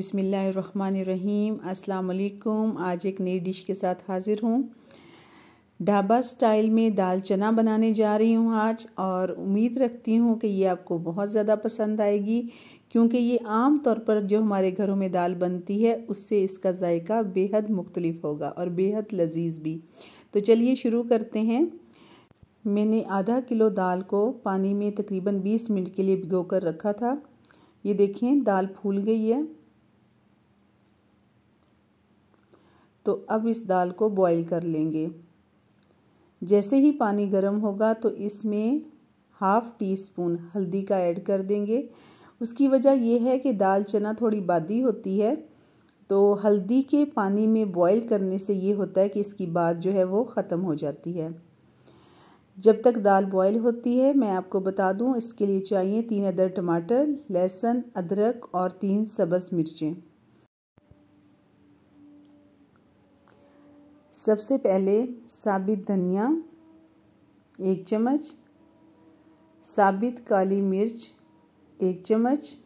बिसमीम वालेकुम आज एक नई डिश के साथ हाज़िर हूँ। ढाबा स्टाइल में दाल चना बनाने जा रही हूँ आज और उम्मीद रखती हूँ कि ये आपको बहुत ज़्यादा पसंद आएगी, क्योंकि ये आम तौर पर जो हमारे घरों में दाल बनती है, उससे इसका जायका बेहद मुख्तलिफ़ होगा और बेहद लजीज भी। तो चलिए शुरू करते हैं। मैंने आधा किलो दाल को पानी में तकरीबन 20 मिनट के लिए भिगो कर रखा था। ये देखें दाल फूल गई है। तो अब इस दाल को बॉईल कर लेंगे। जैसे ही पानी गर्म होगा तो इसमें हाफ़ टी स्पून हल्दी का ऐड कर देंगे। उसकी वजह यह है कि दाल चना थोड़ी बादी होती है तो हल्दी के पानी में बॉईल करने से ये होता है कि इसकी बात जो है वो ख़त्म हो जाती है। जब तक दाल बॉईल होती है, मैं आपको बता दूँ, इसके लिए चाहिए तीन अदर टमाटर, लहसुन, अदरक और तीन सब्ज़ मिर्चें। सबसे पहले साबित धनिया, एक चम्मच। साबित काली मिर्च, एक चम्मच।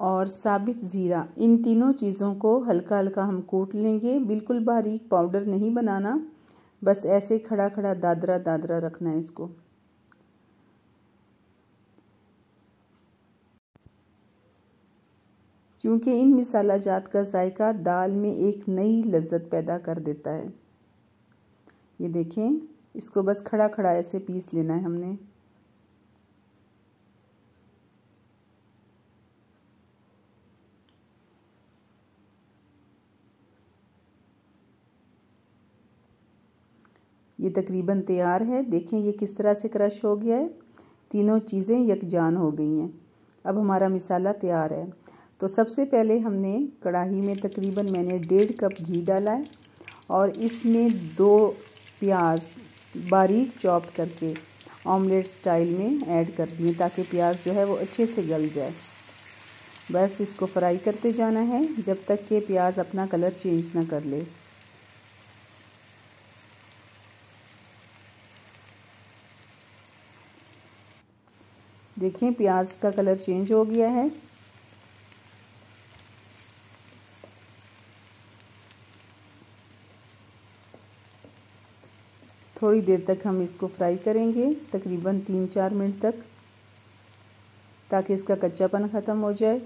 और साबित ज़ीरा, इन तीनों चीज़ों को हल्का हल्का हम कूट लेंगे। बिल्कुल बारीक पाउडर नहीं बनाना। बस ऐसे खड़ा खड़ा दादरा दादरा रखना है इसको। क्योंकि इन मिसाला जात का जायका दाल में एक नई लज्जत पैदा कर देता है। ये देखें, इसको बस खड़ा खड़ा ऐसे पीस लेना है हमने। ये तकरीबन तैयार है। देखें, ये किस तरह से क्रश हो गया है। तीनों चीज़ें यकजान हो गई हैं। अब हमारा मिसाला तैयार है। तो सबसे पहले हमने कढ़ाई में तकरीबन मैंने डेढ़ कप घी डाला है और इसमें दो प्याज बारीक चॉप करके ऑमलेट स्टाइल में ऐड कर दिए ताकि प्याज जो है वो अच्छे से गल जाए। बस इसको फ्राई करते जाना है जब तक कि प्याज अपना कलर चेंज ना कर ले। देखें प्याज का कलर चेंज हो गया है। थोड़ी देर तक हम इसको फ्राई करेंगे, तकरीबन तीन चार मिनट तक, ताकि इसका कच्चापन ख़त्म हो जाए।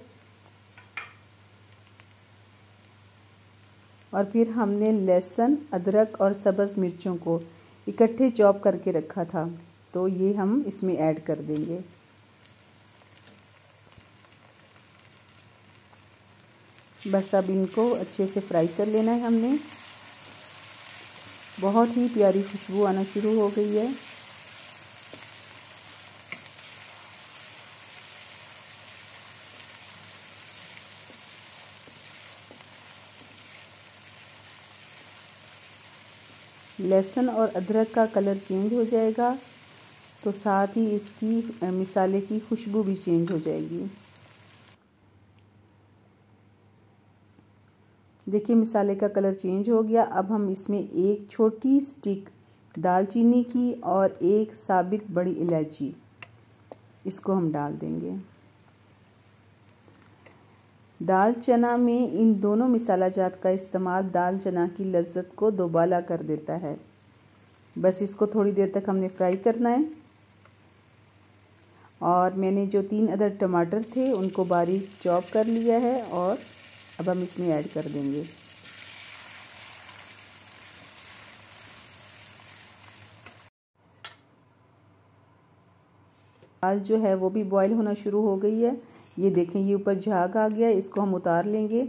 और फिर हमने लहसुन, अदरक और सब्ज़ मिर्चों को इकट्ठे चॉप करके रखा था तो ये हम इसमें ऐड कर देंगे। बस अब इनको अच्छे से फ्राई कर लेना है हमने। बहुत ही प्यारी खुशबू आना शुरू हो गई है। लहसुन और अदरक का कलर चेंज हो जाएगा तो साथ ही इसकी मिसाले की खुशबू भी चेंज हो जाएगी। देखिए मिसाले का कलर चेंज हो गया। अब हम इसमें एक छोटी स्टिक दालचीनी की और एक साबित बड़ी इलायची, इसको हम डाल देंगे। दाल चना में इन दोनों मिसाला जात का इस्तेमाल दाल चना की लज्जत को दोबाला कर देता है। बस इसको थोड़ी देर तक हमने फ्राई करना है। और मैंने जो तीन अदर टमाटर थे, उनको बारीक चॉप कर लिया है और अब हम इसमें ऐड कर देंगे। दाल जो है वो भी बॉईल होना शुरू हो गई है। ये देखें, ये ऊपर झाग आ गया, इसको हम उतार लेंगे।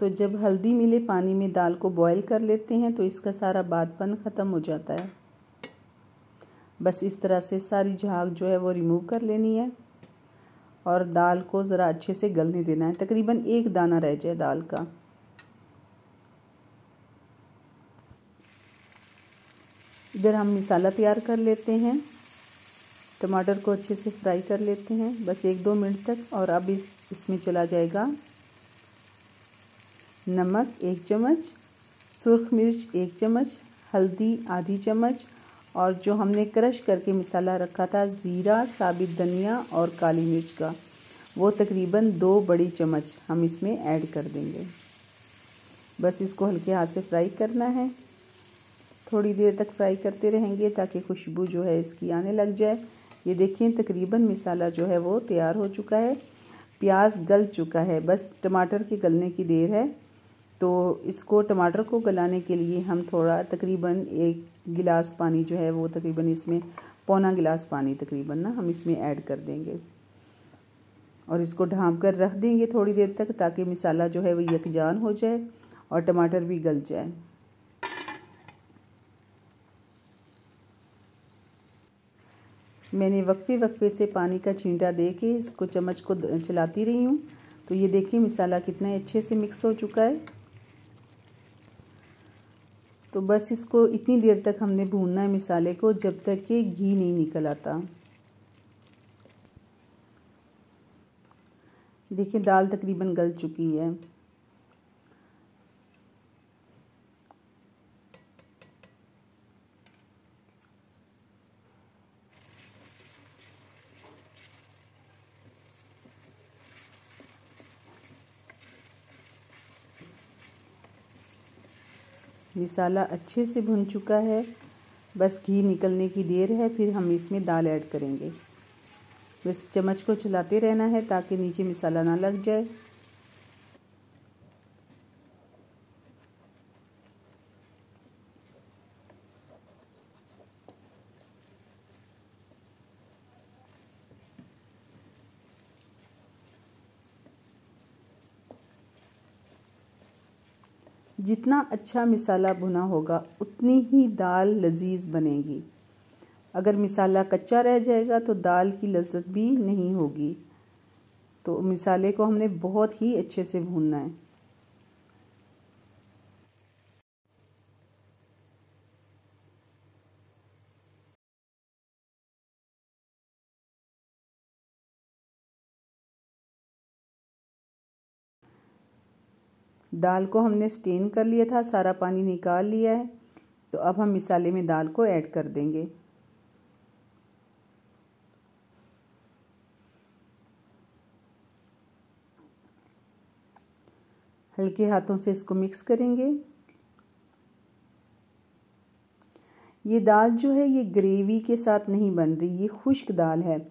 तो जब हल्दी मिले, पानी में दाल को बॉईल कर लेते हैं तो इसका सारा बादपन ख़त्म हो जाता है। बस इस तरह से सारी झाग जो है वो रिमूव कर लेनी है। और दाल को ज़रा अच्छे से गलने देना है। तकरीबन एक दाना रह जाए दाल का। इधर हम मिसाला तैयार कर लेते हैं। टमाटर को अच्छे से फ्राई कर लेते हैं। बस एक दो मिनट तक और अब इस, इसमें चला जाएगा नमक एक चम्मच, सुरख मिर्च एक चम्मच, हल्दी आधी चम्मच और जो हमने क्रश करके मसाला रखा था, ज़ीरा, साबित धनिया और काली मिर्च का, वो तकरीबन दो बड़ी चम्मच हम इसमें ऐड कर देंगे। बस इसको हल्के हाथ से फ्राई करना है। थोड़ी देर तक फ्राई करते रहेंगे ताकि खुशबू जो है इसकी आने लग जाए। ये देखिए, तकरीबन मसाला जो है वो तैयार हो चुका है। प्याज गल चुका है। बस टमाटर के गलने की देर है। तो इसको टमाटर को गलाने के लिए हम थोड़ा तकरीबन एक गिलास पानी जो है वो तकरीबन इसमें, पौना गिलास पानी तकरीबन ना हम इसमें ऐड कर देंगे। और इसको ढाँप कर रख देंगे थोड़ी देर तक ताकि मसाला जो है वो यकजान हो जाए और टमाटर भी गल जाए। मैंने वक्फे वक्फे से पानी का छींटा दे के इसको चम्मच को चलाती रही हूँ। तो ये देखिए मसाला कितना अच्छे से मिक्स हो चुका है। तो बस इसको इतनी देर तक हमने भूनना है मिसाले को, जब तक कि घी नहीं निकल आता। देखिए दाल तकरीबन गल चुकी है। मसाला अच्छे से भुन चुका है। बस घी निकलने की देर है, फिर हम इसमें दाल ऐड करेंगे। बस चम्मच को चलाते रहना है ताकि नीचे मिसाला ना लग जाए। जितना अच्छा मिसाला भुना होगा, उतनी ही दाल लजीज बनेगी। अगर मिसाला कच्चा रह जाएगा तो दाल की लज्जत भी नहीं होगी। तो मिसाले को हमने बहुत ही अच्छे से भूनना है। दाल को हमने स्टेन कर लिया था, सारा पानी निकाल लिया है। तो अब हम मिसाले में दाल को ऐड कर देंगे। हल्के हाथों से इसको मिक्स करेंगे। ये दाल जो है, ये ग्रेवी के साथ नहीं बन रही, ये खुश्क दाल है,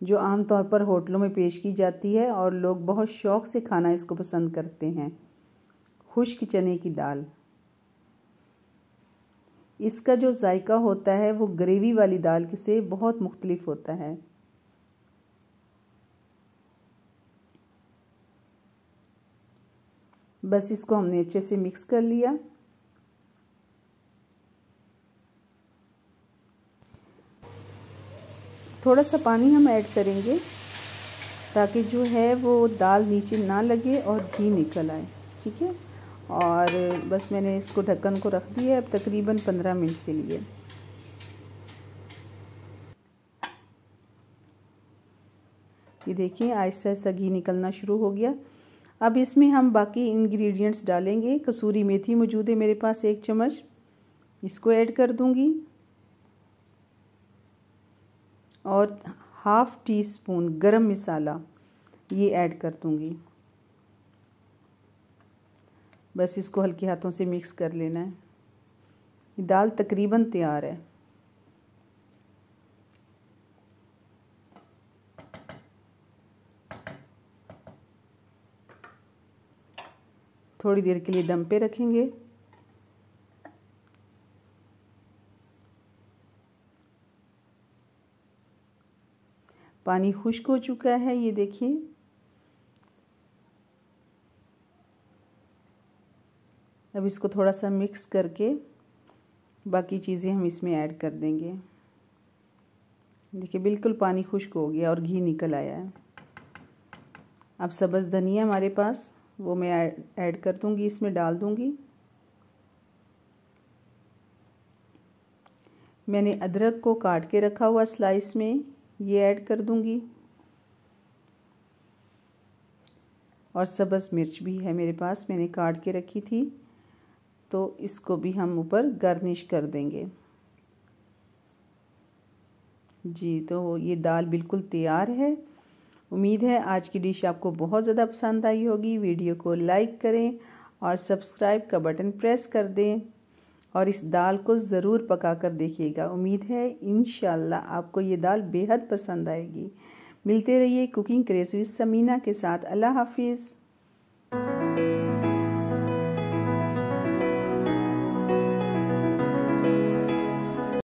जो आमतौर पर होटलों में पेश की जाती है और लोग बहुत शौक़ से खाना इसको पसंद करते हैं। खुश्क चने की दाल। इसका जो जायका होता है, वो ग्रेवी वाली दाल के से बहुत मुख्तलिफ़ होता है। बस इसको हमने अच्छे से मिक्स कर लिया। थोड़ा सा पानी हम ऐड करेंगे, ताकि जो है वो दाल नीचे ना लगे और घी निकल आए। ठीक है? और बस मैंने इसको ढक्कन को रख दिया अब तकरीबन पंद्रह मिनट के लिए। ये देखिए, आहिस्ता आहिस्ता घी निकलना शुरू हो गया। अब इसमें हम बाकी इंग्रेडिएंट्स डालेंगे। कसूरी मेथी मौजूद है मेरे पास एक चम्मच। इसको ऐड कर दूँगी। और हाफ़ टी स्पून गरम मसाला ये ऐड कर दूँगी। बस इसको हल्के हाथों से मिक्स कर लेना है। दाल तकरीबन तैयार है। थोड़ी देर के लिए दम पे रखेंगे। पानी खुश्क हो चुका है, ये देखिए। अब इसको थोड़ा सा मिक्स करके बाकी चीज़ें हम इसमें ऐड कर देंगे। देखिए, बिल्कुल पानी खुश्क हो गया और घी निकल आया है। अब सब्ज़ धनिया हमारे पास, वो मैं ऐड कर दूँगी, इसमें डाल दूँगी। मैंने अदरक को काट के रखा हुआ स्लाइस में, ये ऐड कर दूँगी। और सब्ज़ मिर्च भी है मेरे पास, मैंने काट के रखी थी। तो इसको भी हम ऊपर गार्निश कर देंगे। जी तो ये दाल बिल्कुल तैयार है। उम्मीद है आज की डिश आपको बहुत ज़्यादा पसंद आई होगी। वीडियो को लाइक करें और सब्सक्राइब का बटन प्रेस कर दें और इस दाल को ज़रूर पका कर देखिएगा। उम्मीद है इन आपको ये दाल बेहद पसंद आएगी। मिलते रहिए कुकिंग क्रेज विद समीना के साथ। अल्लाह हाफिज़।